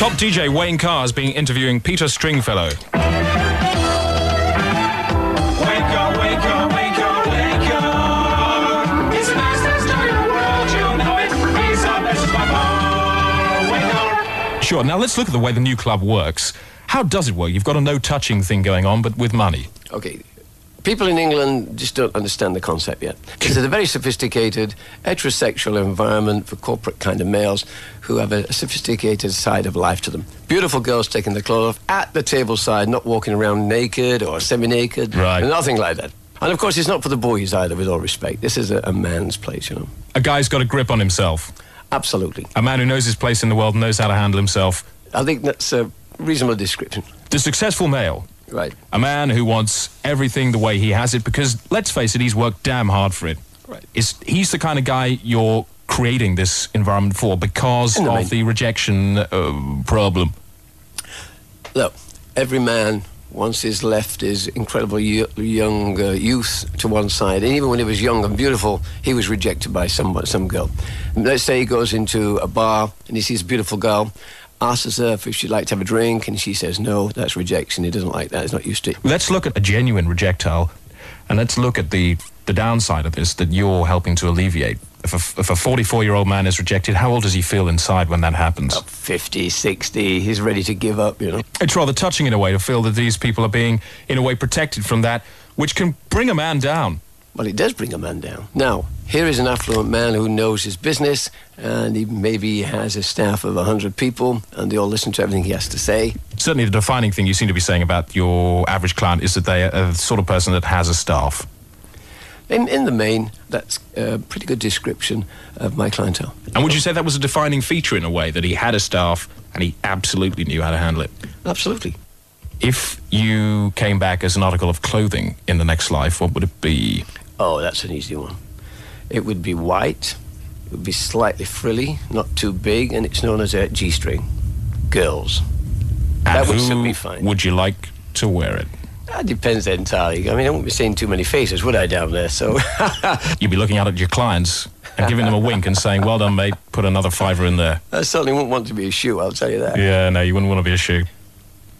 Top DJ Wayne Carr is being interviewing Peter Stringfellow. Sure, now let's look at the way the new club works. How does it work? You've got a no touching thing going on, but with money. Okay. People in England just don't understand the concept yet. This is a very sophisticated, heterosexual environment for corporate kind of males who have a, sophisticated side of life to them. Beautiful girls taking the clothes off at the table side, not walking around naked or semi naked. Right. Nothing like that. And of course, it's not for the boys either, with all respect. This is a, a man's place, you know. A guy's got a grip on himself. Absolutely. A man who knows his place in the world, knows how to handle himself. I think that's a reasonable description. The successful male. Right. A man who wants everything the way he has it because, let's face it, he's worked damn hard for it. Right. Is he's the kind of guy you're creating this environment for because the of main. the rejection uh, problem. Look, every man once he's left his incredible y- young uh, youth to one side, and even when he was young and beautiful, he was rejected by some some girl. Let's say he goes into a bar and he sees a beautiful girl, asks her if she'd like to have a drink, and she says no. That's rejection. He doesn't like that. He's not used to it. Let's look at a genuine rejectile, and let's look at the the downside of this that you're helping to alleviate. If a, if a 44 year old man is rejected, how old does he feel inside when that happens? 50, 60, he's ready to give up, you know. It's rather touching in a way to feel that these people are being, in a way, protected from that, which can bring a man down. Well, it does bring a man down. Now, here is an affluent man who knows his business, and he maybe has a staff of 100 people, and they all listen to everything he has to say. Certainly, the defining thing you seem to be saying about your average client is that they are the sort of person that has a staff. In, in the main, that's a pretty good description of my clientele. And would you say that was a defining feature in a way, that he had a staff and he absolutely knew how to handle it? Absolutely. If you came back as an article of clothing in the next life, what would it be? Oh, that's an easy one. It would be white, it would be slightly frilly, not too big, and it's known as a G string. Girls. And That would suit me fine. Would you like to wear it? That depends entirely. I mean, I wouldn't be seeing too many faces, would I, down there? So, You'd be looking out at your clients and giving them a wink and saying, "Well done, mate. Put another fiver in there." I certainly wouldn't want to be a shoe, I'll tell you that. Yeah, no, you wouldn't want to be a shoe.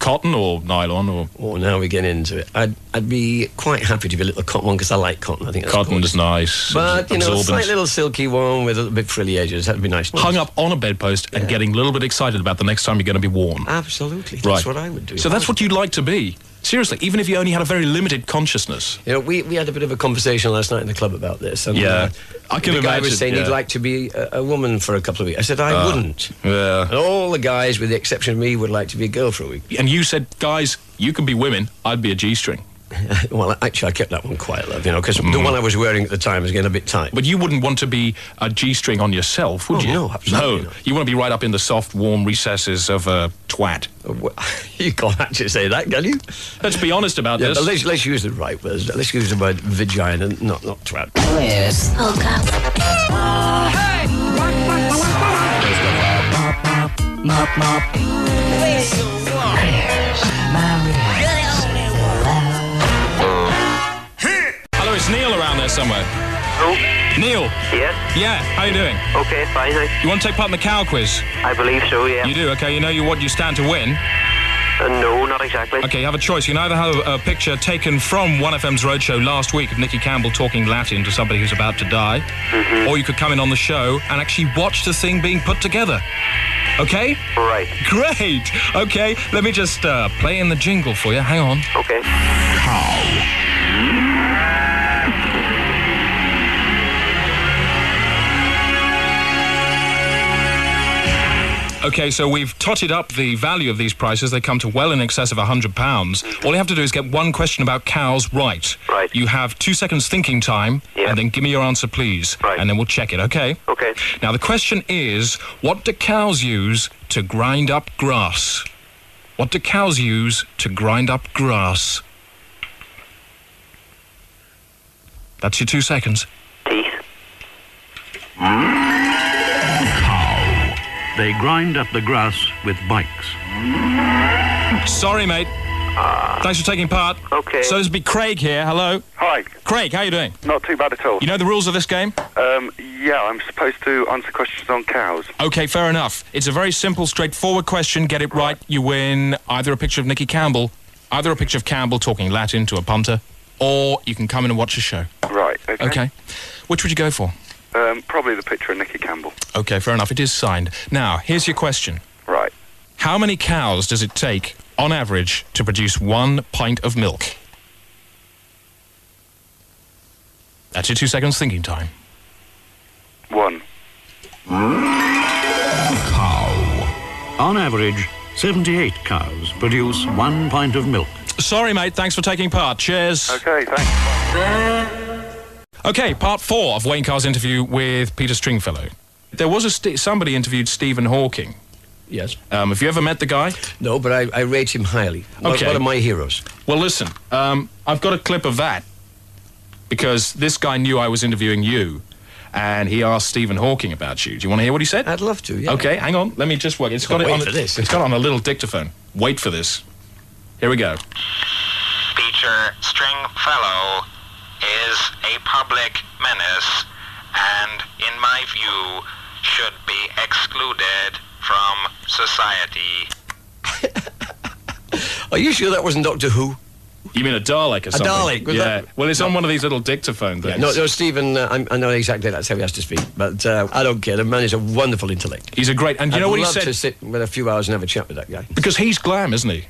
Cotton or nylon or Oh, now we get into it. I'd, I'd be quite happy to be a little cotton one because I like cotton. I think that's cotton is nice. But, you know, a slight little silky one with a little bit frilly edges. That'd be nice. hung up on a bedpost and getting a little bit excited about the next time you're going to be worn. Absolutely. That's right. what I would do. So that's what you'd like to be. Seriously, even if you only had a very limited consciousness. You know, we, we had a bit of a conversation last night in the club about this. And, Yeah. uh, I can the guy was saying yeah. he'd like to be a, a woman for a couple of weeks. I said I Ah. wouldn't. Yeah. And all the guys, with the exception of me, would like to be a girl for a week. And you said, guys, you can be women. I'd be a G-string. well, actually, I kept that one quiet, love, you know, because Mm. the one I was wearing at the time was getting a bit tight. But you wouldn't want to be a G-string on yourself, would Oh, you? no, absolutely No, not. you want to be right up in the soft, warm recesses of a twat. Uh, wh- You can't actually say that, can you? Let's be honest about Yeah, this. let's, let's use the right words. Let's use the word vagina, not not twat. Where's Olga? Hello, somewhere. Oh, Neil. yes. Yeah, how you doing? Okay, fine. I, You want to take part in the cow quiz? I believe so, yeah. You do, okay. You know you what you stand to win. Uh, no, not exactly. Okay, you have a choice. You can either have a, a picture taken from 1FM's roadshow last week of Nicky Campbell talking Latin to somebody who's about to die, or you could come in on the show and actually watch the thing being put together. Okay? Right. Great. Okay, let me just uh, play in the jingle for you. Hang on. Okay. Okay, so we've totted up the value of these prices. They come to well in excess of £100. Mm. All you have to do is get one question about cows right. Right. You have two seconds thinking time, Yeah. and then give me your answer, please. Right. And then we'll check it, okay? Okay. Now, the question is what do cows use to grind up grass? What do cows use to grind up grass? That's your two seconds. They grind up the grass with bikes. Sorry, mate. Thanks for taking part. Okay. So this will be Craig here. Hello. Hi, Craig, how are you doing? not too bad at all. You know the rules of this game? Um, yeah, I'm supposed to answer questions on cows. Okay, fair enough. It's a very simple, straightforward question. Get it right, you win either a picture of Nicky Campbell, either a picture of Campbell talking Latin to a punter, or you can come in and watch a show. Right, okay. Okay. Which would you go for? Um, probably the picture of Nicky Campbell. Okay, fair enough. It is signed. Now, here's your question. Right. How many cows does it take, on average, to produce one pint of milk? That's your two seconds thinking time. One. Cow. On average, 78 cows produce one pint of milk. Sorry, mate. Thanks for taking part. Cheers. Okay, thanks. Okay, part four of Wayne Carr's interview with Peter Stringfellow. There was a st- somebody interviewed Stephen Hawking. Yes. Um, have you ever met the guy? No, but I, I rate him highly. One- Okay. One of my heroes. Well, listen, um, I've got a clip of that because this guy knew I was interviewing you, and he asked Stephen Hawking about you. Do you want to hear what he said? I'd love to, yeah. Okay, hang on. Let me just work. It's got Can't it wait on. for this. It's got it on a little dictaphone. Wait for this. Here we go. Peter Stringfellow is a public menace and, in my view, should be excluded from society. Are you sure that wasn't Doctor Who? You mean a Dalek or something? A Dalek, was yeah. that- Well, it's on one of these little dictaphone things. No, no, Stephen, uh, I'm, know exactly that's how he has to speak, but uh, I don't care. The man is a wonderful intellect. He's a great. And you I'd know what he said? I'd love to sit with a few hours and have a chat with that guy. Because he's glam, isn't he?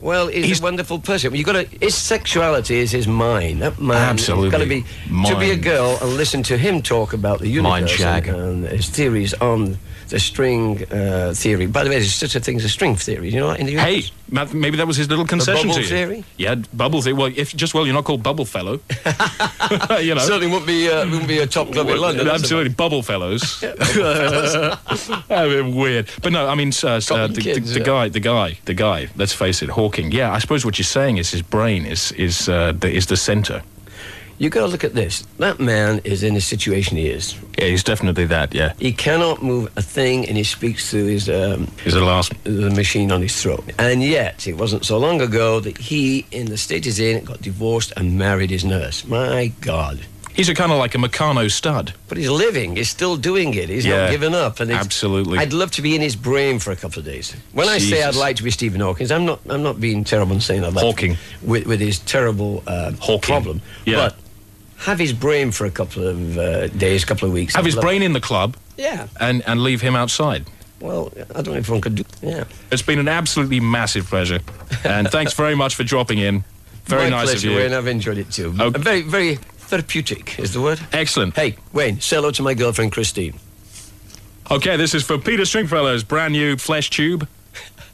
Well, he's, He's- a wonderful person. You've got to. His sexuality is his mind. That man. Absolutely. Got to be to be a girl and listen to him talk about the universe and, and his theories on the string uh, theory. By the way, there's such a thing as a string theory. You know, in the Hey, maybe that was his little concession bubble to you. theory? Yeah, bubble theory. Well, if just well, you're not called Bubble Fellow. you know. certainly wouldn't be uh, wouldn't be a top club in London. Absolutely, bubble fellows. Weird, but no. I mean, uh, uh, the, kids, the, the yeah. guy, the guy, the guy. Let's face it, Hawking. Yeah, I suppose what you're saying is his brain is is uh, the, is the centre. You got to look at this. That man is in the situation he is. Yeah, he's definitely that. Yeah, He cannot move a thing, and he speaks through his um, he's the last. the machine on his throat. And yet, it wasn't so long ago that he, in the state he's in, got divorced and married his nurse. My God. He's a kind of like a Meccano stud. But he's living. He's still doing it. He's Yeah, not given up. And absolutely. I'd love to be in his brain for a couple of days. When I say I'd like to be Stephen Hawking, I'm not. I'm not being terrible and saying I'd like Hawking. With, with his terrible uh, Hawking. problem. Yeah. But have his brain for a couple of uh, days, couple of weeks. Have his brain in the club Yeah. and and leave him outside. Well, I don't know if one could do. Yeah. It's been an absolutely massive pleasure, and thanks very much for dropping in. Very My nice pleasure, of you. Wayne. I've enjoyed it too. Okay. Very, very therapeutic is the word. Excellent. Hey, Wayne, say hello to my girlfriend Christine. Okay, this is for Peter Stringfellow's brand new flesh tube.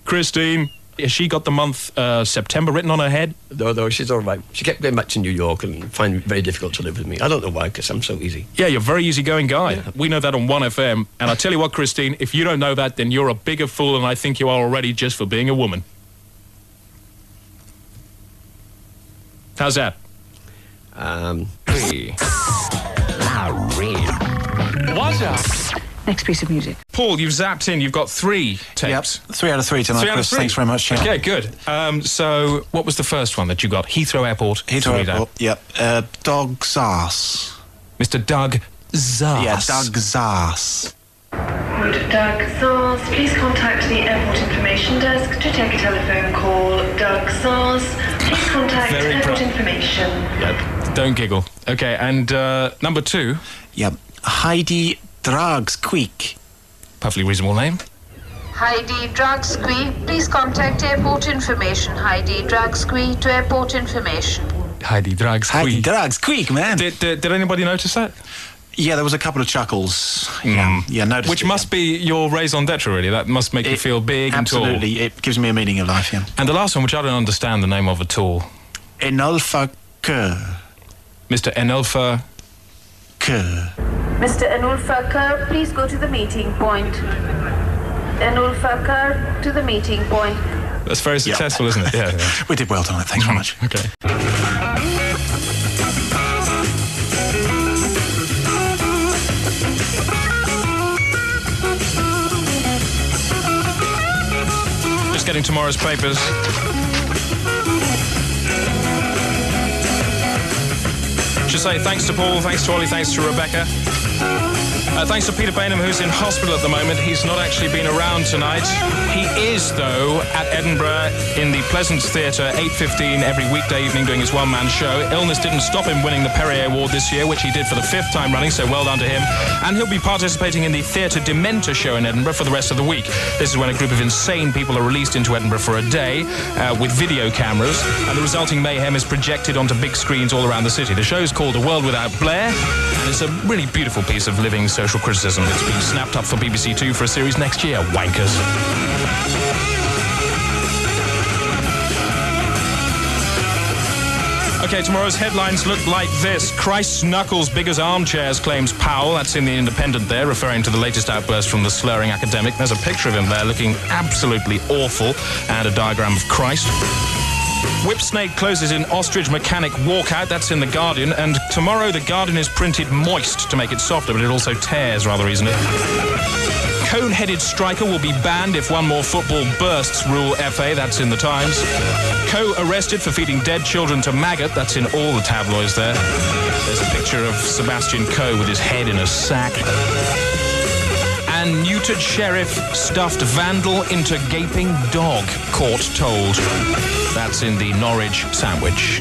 Christine, she got the month uh, September written on her head? No, no, she's all right. She kept going back to New York and finding it very difficult to live with me. I don't know why, because I'm so easy. Yeah, you're a very easygoing guy. We know that on 1FM. And I tell you what, Christine, if you don't know that, then you're a bigger fool than I think you are already just for being a woman. How's that? Um, Next piece of music. Paul, you've zapped in. You've got three Yep, three out of three tonight, Three out of Chris. three. Thanks very much. Yeah. Okay, good. Um, so, what was the first one that you got? Heathrow Airport. Heathrow Florida. Airport. Yep. Uh, Dog's ass. Mr. Doug Zars. Yeah, Doug's ass. Would Doug Sars please contact the airport information desk to take a telephone call? Doug Sars, please contact Very airport pro- information. Don't giggle. Okay, and uh, number two, Yep. Heidi Drags Quick. perfectly reasonable name. Heidi Dragsky, please contact airport information. Heidi Dragsky to airport information. Heidi Drags. Heidi Drags Quick, man. Did, did, did anybody notice that? Yeah, there was a couple of chuckles. Mm. Yeah, yeah, noticed Which it, must be your raison d'etre, really. That must make you feel big and tall. Absolutely, it gives me a meaning of life. Yeah. And the last one, which I don't understand the name of at all, Enolfa Kerr. Mr. Enelfa. Kerr. Mr. Anul Fakar, please go to the meeting point. Anul Fakar to the meeting point. That's very successful, yeah. isn't it? Yeah. We did well done. Thanks very mm-hmm. much. Okay. Just getting tomorrow's papers. Should say thanks to Paul, thanks to Ollie, thanks to Rebecca. Uh, thanks to Peter Baynham, who's in hospital at the moment. He's not actually been around tonight. He is, though, at Edinburgh in the Pleasance Theatre, 8.15 every weekday evening doing his one-man show. Illness didn't stop him winning the Perrier Award this year, which he did for the fifth time running, so well done to him. And he'll be participating in the Theatre Dementor show in Edinburgh for the rest of the week. This is when a group of insane people are released into Edinburgh for a day uh, with video cameras, and the resulting mayhem is projected onto big screens all around the city. The show's called A World Without Blair, and it's a really beautiful piece of living social criticism. It's been snapped up for BBC Two for a series next year. Wankers. Okay, tomorrow's headlines look like this. Christ's knuckles big as armchairs, claims Powell. That's in the Independent there, referring to the latest outburst from the slurring academic. There's a picture of him there looking absolutely awful and a diagram of Christ. Whipsnade closes in ostrich mechanic walkout. That's in The Guardian. And tomorrow, The Guardian is printed moist to make it softer, but it also tears rather easily. Cone-headed striker will be banned if one more football bursts, rule FA. That's in the Times. Co arrested for feeding dead children to maggot. That's in all the tabloids there. There's a picture of Sebastian Coe with his head in a sack. And neutered sheriff stuffed vandal into gaping dog, court told. That's in the Norwich sandwich.